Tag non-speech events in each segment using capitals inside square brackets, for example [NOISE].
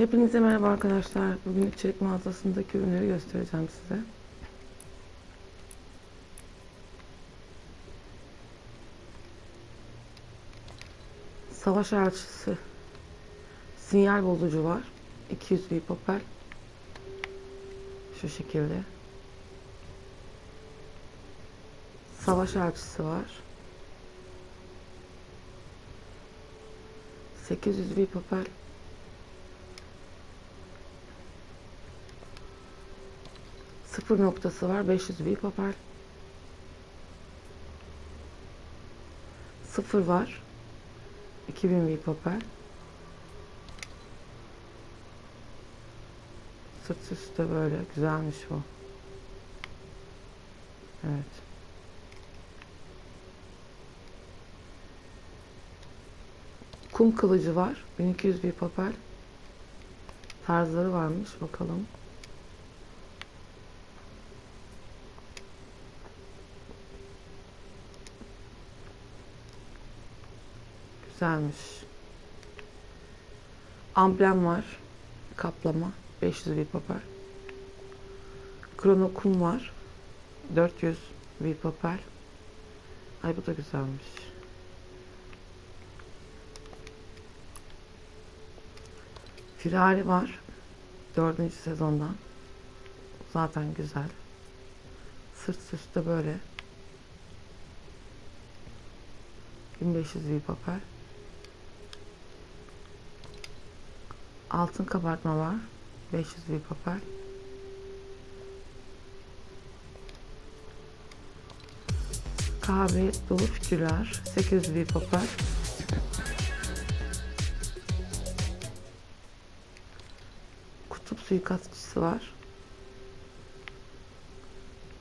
Hepinize merhaba arkadaşlar. Bugün içerik mağazasındaki ürünleri göstereceğim size. Savaş elçisi sinyal bozucu var. 200 bir papel. Şu şekilde. Savaş elçisi var. 800 bir papel. Sıfır noktası var. 500 bir papel. Sıfır var. 2000 bir papel. Sırt üstte böyle. Güzelmiş bu. Evet. Kum kılıcı var. 1200 bir papel. Tarzları varmış. Bakalım. Güzelmiş. Amblem var. Kaplama. 500 bir papel. Krono kum var. 400 bir papel. Ay bu da güzelmiş. Firari var. Dördüncü sezondan. Zaten güzel. Sırt üstte böyle. 1500 bir papel. Altın kabartma var. 500 bir papel. Kahve dolu figürler. 800 bir papel. Kutup suikastçısı var.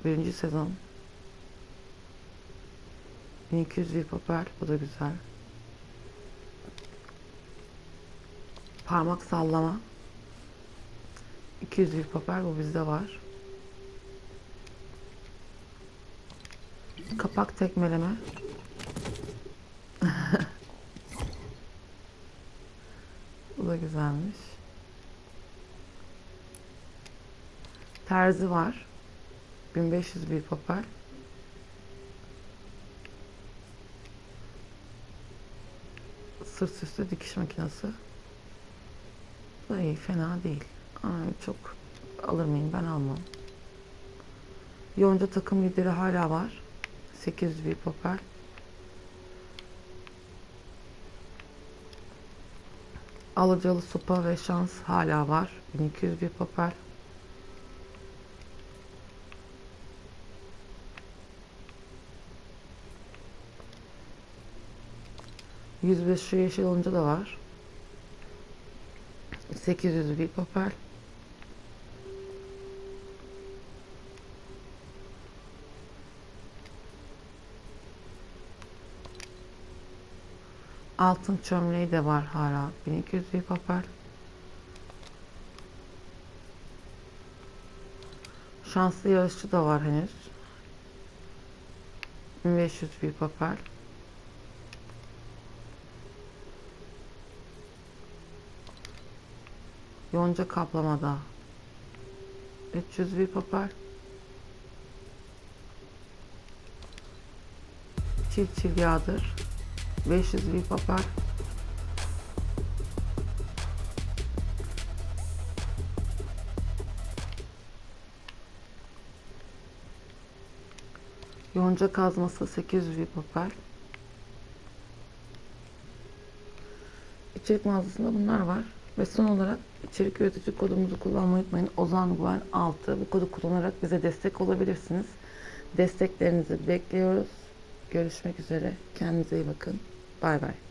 Birinci sezon. 1200 bir papel. Bu da güzel. Parmak sallama. 200 bir papel. Bu bizde var. Kapak tekmeleme. [LAUGHS] Bu da güzelmiş. Terzi var. 1500 bir papel. Sırt üstü dikiş makinesi. Da iyi, fena değil. Ama çok alır mıyım? Ben almam. Yonca takım lideri hala var. 800 bir papel. Alıcalı sopa ve şans hala var. 1200 bir papel. Yüz beş şu yeşil olunca da var. 800 bir papel. Altın çömleği de var hala. 1200 bir papel. Şanslı yarışçı da var henüz. 1500 bir papel. Yonca kaplamada. 300 bir papel. Çift çift yağdır. 500 bir papel. Yonca kazması 800 bir papel. İçerik mağazasında bunlar var. Ve son olarak içerik üretici kodumuzu kullanmayı unutmayın. Ozan Güven 6. Bu kodu kullanarak bize destek olabilirsiniz. Desteklerinizi bekliyoruz. Görüşmek üzere. Kendinize iyi bakın. Bay bay.